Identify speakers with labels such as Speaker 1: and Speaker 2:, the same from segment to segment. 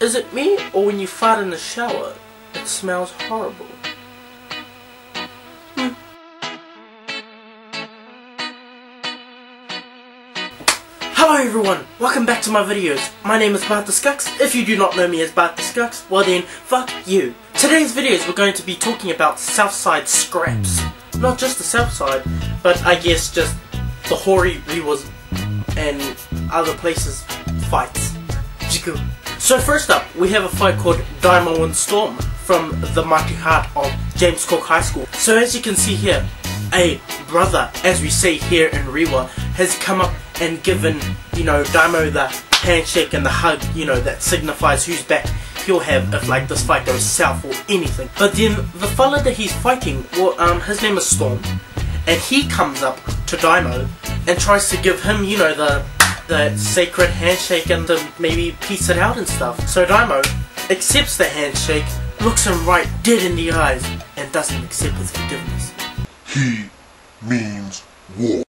Speaker 1: Is it me, or when you fart in the shower, it smells horrible? Hmm. Hello everyone, welcome back to my videos. My name is Bart the Skuxx. If you do not know me as Bart the Skuxx, well then, fuck you. Today's videos we're going to be talking about Southside scraps. Not just the Southside, but I guess just the Hori Rewas and other places fights. So first up, we have a fight called Daimao and Storm from the mighty heart of James Cook High School. So as you can see here, a brother, as we say here in Rewa, has come up and given, you know, Daimo the handshake and the hug, you know, that signifies who's back he'll have if like this fight goes south or anything. But then the fella that he's fighting, well, um, his name is Storm, and he comes up to Daimo and tries to give him, you know, the the sacred handshake and to maybe peace it out and stuff. So Daimo accepts the handshake, looks him right dead in the eyes, and doesn't accept his forgiveness.
Speaker 2: He means war.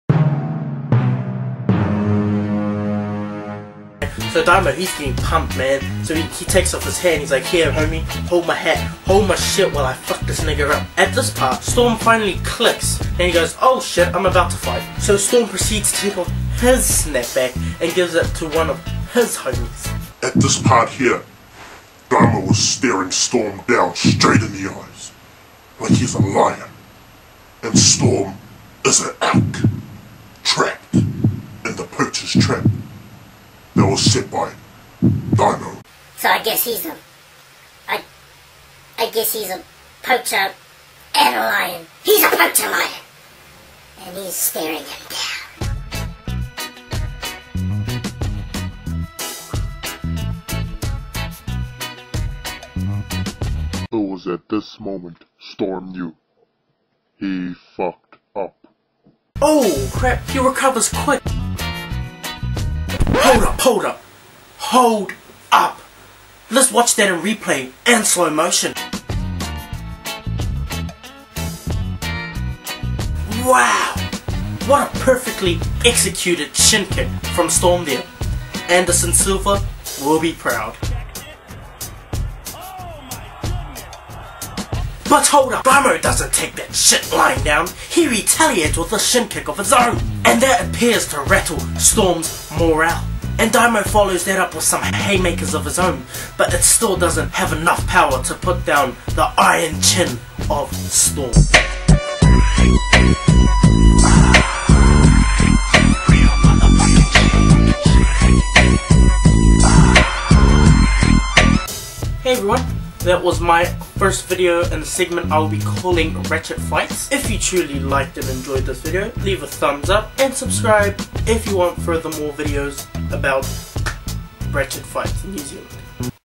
Speaker 1: So Daimo, he's getting pumped, man. So he, he takes off his hat he's like, here, homie, hold my hat, hold my shit while I fuck this nigga up. At this part, Storm finally clicks and he goes, oh shit, I'm about to fight. So Storm proceeds to take off his snapback and gives it to one of his homies.
Speaker 2: At this part here, Daimao was staring Storm down straight in the eyes, like he's a lion. And Storm is an elk, trapped in the poacher's trap that was set by Daimao.
Speaker 3: So I guess he's a, I, I guess he's a poacher and a lion. He's a poacher lion, and he's staring him down.
Speaker 2: At this moment Storm knew. He fucked up.
Speaker 1: Oh crap, he recovers quick. Hold up, hold up, hold up. Let's watch that in replay and slow motion. Wow! What a perfectly executed shin kick from Storm there. Anderson Silva will be proud. But hold up, Daimao doesn't take that shit lying down. He retaliates with a shin kick of his own. And that appears to rattle Storm's morale. And Daimo follows that up with some haymakers of his own, but it still doesn't have enough power to put down the iron chin of Storm. Hey everyone, that was my first video in the segment I will be calling Ratchet Fights. If you truly liked and enjoyed this video, leave a thumbs up and subscribe if you want further more videos about Ratchet Fights in New Zealand.